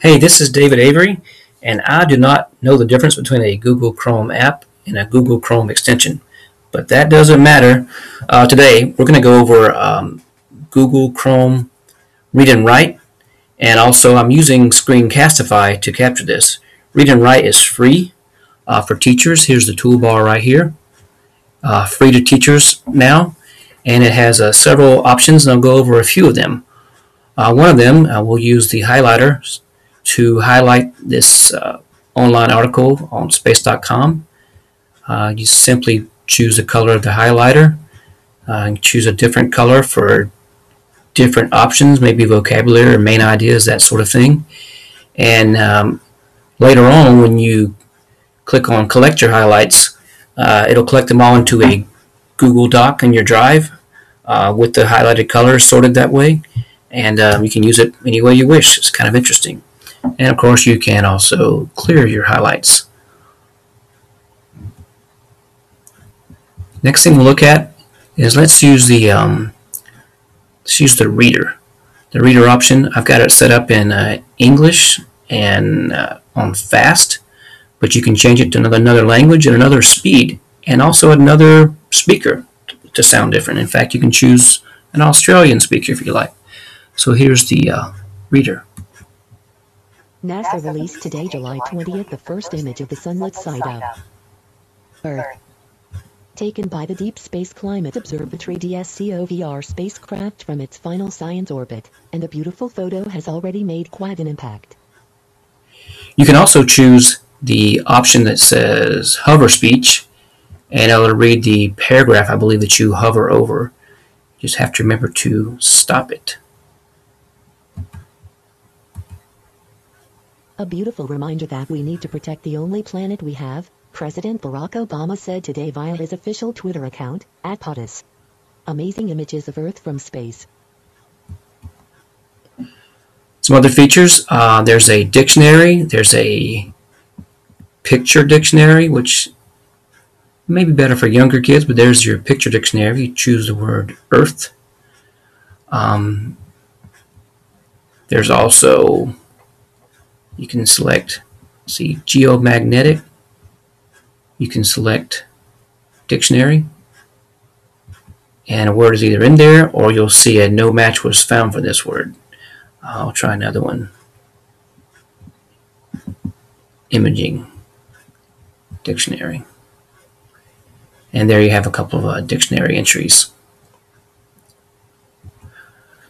Hey, this is David Avery, and I do not know the difference between a Google Chrome app and a Google Chrome extension, but that doesn't matter. Uh, today, we're going to go over um, Google Chrome Read and Write, and also I'm using Screencastify to capture this. Read and Write is free uh, for teachers. Here's the toolbar right here. Uh, free to teachers now, and it has uh, several options, and I'll go over a few of them. Uh, one of them, uh, we'll use the highlighter to highlight this uh, online article on space.com. Uh, you simply choose the color of the highlighter uh, and choose a different color for different options, maybe vocabulary or main ideas, that sort of thing. And um, later on, when you click on collect your highlights, uh, it'll collect them all into a Google Doc in your drive uh, with the highlighted colors sorted that way. And um, you can use it any way you wish. It's kind of interesting. And of course, you can also clear your highlights. Next thing we'll look at is let's use the um, let's use the reader. The reader option, I've got it set up in uh, English and uh, on fast, but you can change it to another, another language and another speed, and also another speaker to sound different. In fact, you can choose an Australian speaker if you like. So here's the uh, reader. NASA released today, July 20th, the first image of the sunlit side of Earth. Taken by the Deep Space Climate Observatory DSCOVR spacecraft from its final science orbit, and the beautiful photo has already made quite an impact. You can also choose the option that says hover speech, and it'll read the paragraph I believe that you hover over. You just have to remember to stop it. A beautiful reminder that we need to protect the only planet we have, President Barack Obama said today via his official Twitter account, at POTUS. Amazing images of Earth from space. Some other features, uh, there's a dictionary, there's a picture dictionary, which may be better for younger kids, but there's your picture dictionary. You choose the word Earth. Um, there's also you can select, see, geomagnetic. You can select dictionary. And a word is either in there or you'll see a no match was found for this word. I'll try another one. Imaging dictionary. And there you have a couple of uh, dictionary entries.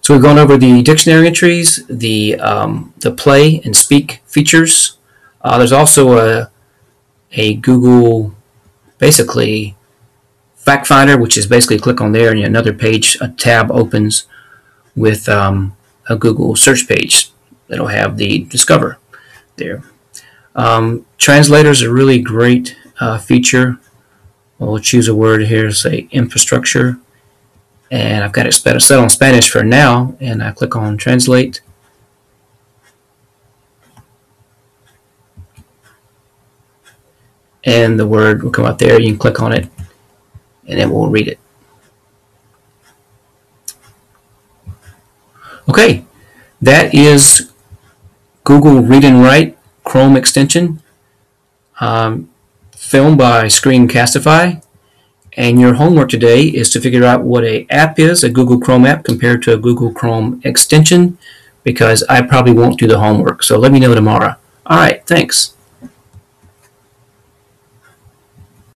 So we've gone over the dictionary entries, the um, the play and speak features. Uh, there's also a a Google basically fact finder, which is basically click on there and another page, a tab opens with um, a Google search page that'll have the discover there. Um, are a really great uh, feature. We'll choose a word here, say infrastructure and I've got it set on Spanish for now and I click on translate. And the word will come up there. You can click on it and it will read it. Okay. That is Google Read and Write Chrome extension um, filmed by Screencastify and your homework today is to figure out what a app is, a Google Chrome app compared to a Google Chrome extension, because I probably won't do the homework. So let me know tomorrow. All right, thanks.